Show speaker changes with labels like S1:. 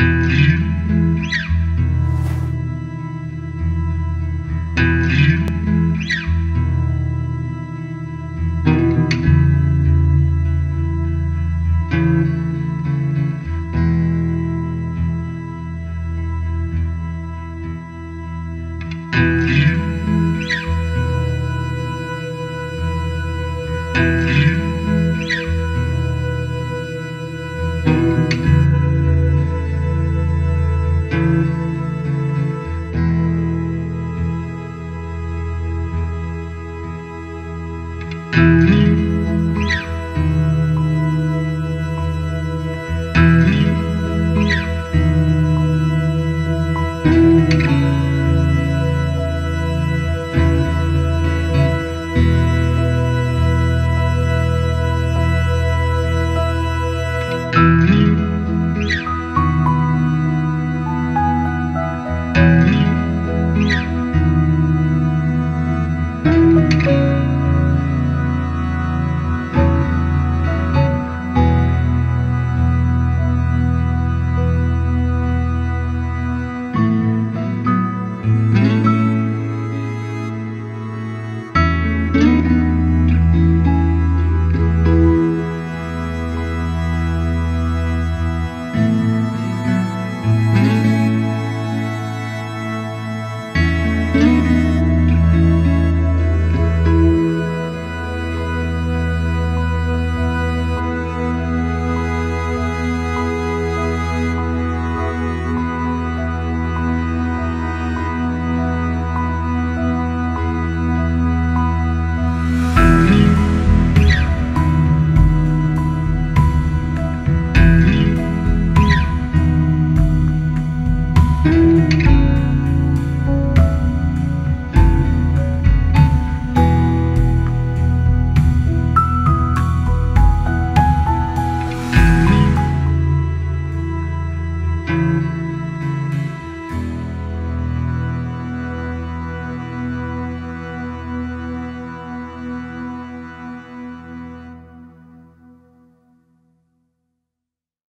S1: thank mm -hmm. you Música